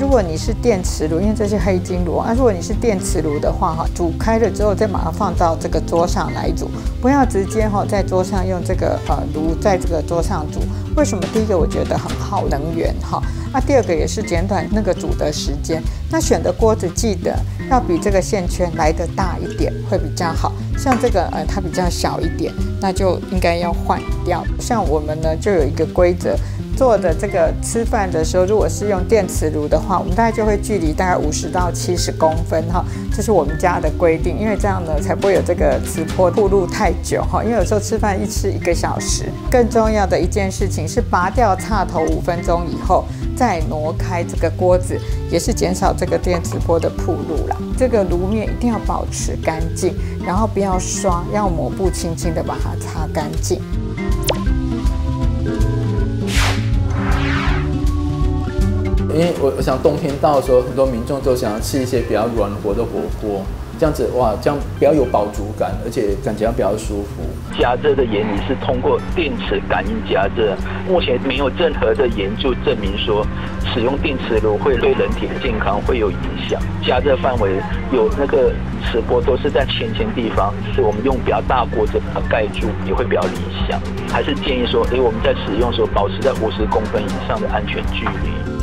如果你是电磁炉，因为这是黑金炉，那如果你是电磁炉的话哈，煮开了之后再把它放到这个桌上来煮，不要直接哈在桌上用这个呃炉在这个桌上煮。为什么？第一个我觉得很耗能源哈，那第二个也是减短那个煮的时间。那选的锅子记得要比这个线圈来的大一点会比较好，像这个呃它比较小一点，那就应该要换掉。像我们呢就有一个规则。做的这个吃饭的时候，如果是用电磁炉的话，我们大概就会距离大概五十到七十公分哈，这是我们家的规定，因为这样呢才不会有这个磁波暴露太久哈。因为有时候吃饭一吃一个小时，更重要的一件事情是拔掉插头五分钟以后再挪开这个锅子，也是减少这个电磁波的铺路啦。这个炉面一定要保持干净，然后不要刷，要抹布轻轻的把它擦干净。因为我我想冬天到的时候，很多民众都想要吃一些比较软和的火锅，这样子哇，这样比较有饱足感，而且感觉比较舒服。加热的原理是通过电磁感应加热，目前没有任何的研究证明说使用电磁炉会对人体的健康会有影响。加热范围有那个磁波都是在浅浅地方，是我们用比较大锅子把它盖住也会比较理想。还是建议说，诶，我们在使用时候保持在五十公分以上的安全距离。